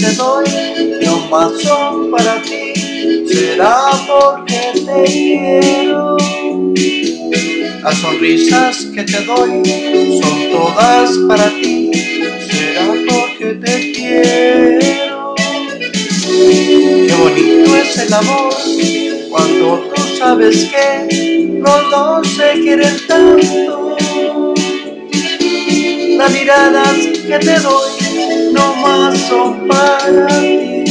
te doy no más son para ti. Será porque te quiero. Las sonrisas que te doy son todas para ti. Será porque te quiero. Qué bonito es el amor cuando tú sabes que los dos se quieren tanto. Las miradas que te doy no más son para ti.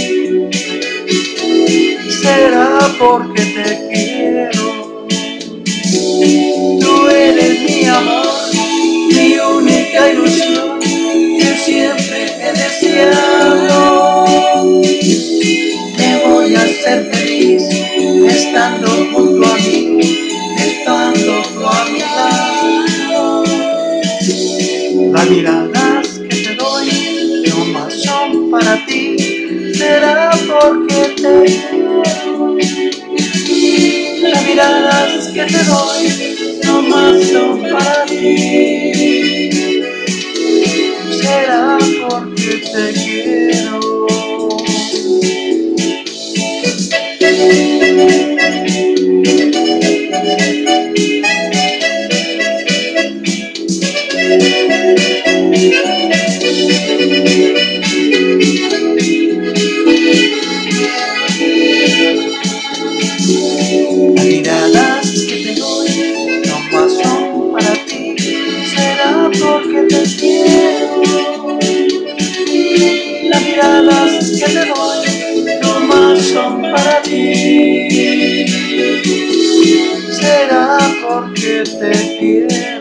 Será porque te quiero. Tú eres mi amor, mi única ilusión que siempre he deseado. Te voy a hacer feliz estando junto a mí, estando a mi lado. Las miradas será porque te quiero. Las miradas que te doy no más son para ti, será porque te quiero. porque te quiero. Las miradas que te doy no más son para ti. Será porque te quiero.